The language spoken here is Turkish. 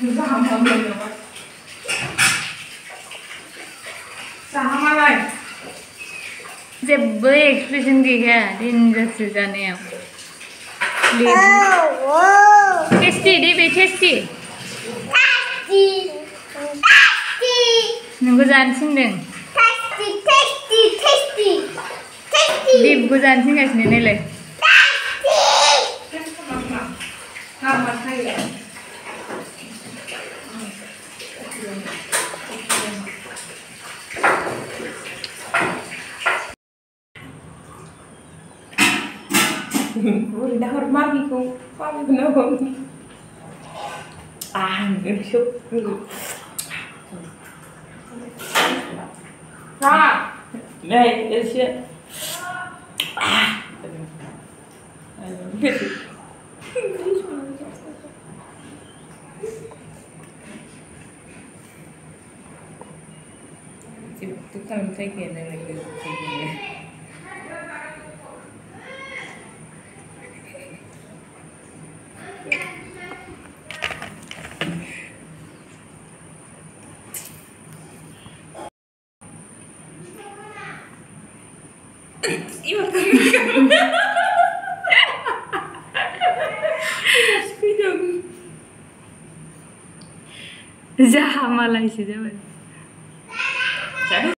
สามคนเลยเหรอสามอะไรจะเบรก expression กี่แก่ดินจะสื่อจะเนี่ย tasty 디비 tasty tasty tasty 누구잔 친등 tasty tasty tasty tasty 립 구잔 친가 지내래 Goedendag, ik nog? Ah, nu is Nee, is je. Ah! ทุกคนช่วยเขียนในหนังสือพิมพ์เลย今食べたの Zaha Malaysia, jangan. Okay